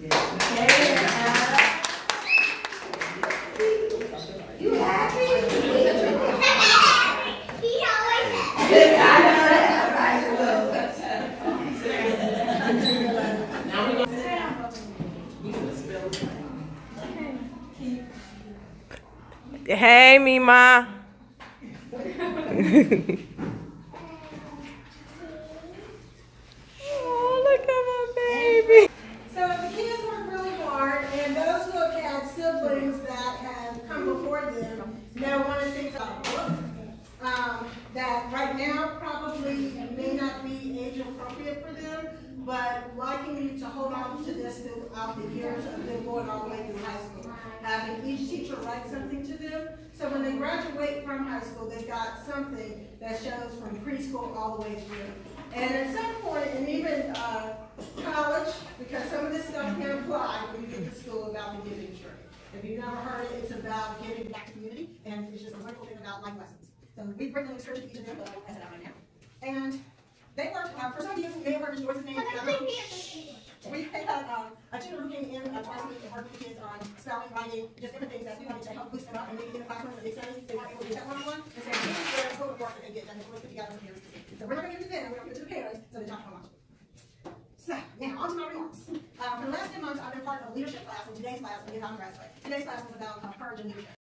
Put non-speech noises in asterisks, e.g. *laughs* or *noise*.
Hey, Mima. *laughs* oh, look at my baby. So the kids work really hard, and those who have had siblings that have come before them know one of the things about book, um, that right now probably may not be age appropriate for them, but liking you to hold on to this throughout the years of them going all the way through high school. Having each teacher write something to them, so when they graduate from high school, they've got something that shows from preschool all the way through. And at some point, and even, uh, college, because some of this stuff can apply when you get to school about the giving tree. If you've never heard it, it's about giving back to community, and it's just a wonderful thing about life lessons. So we bring them scripture to each of them, but I it out right now. And they worked, uh, for some of you who may have heard Miss Joyce's name. We had, um, a tutor who came in, uh, twice a week and worked with kids on spelling, writing, just different things that we wanted to help boost them up, and maybe in the classroom when they study, they weren't able to get that one-on-one, and so this is their scope of work that they get, that they put together with parents. So we're not gonna give it to them, we're gonna give it to the parents, so they talk how much. So, now, on to my remarks. Uh, for the last ten months, I've been part of a leadership class, in today's class, because I'm a graduate. Today's class was about uh, courage and leadership.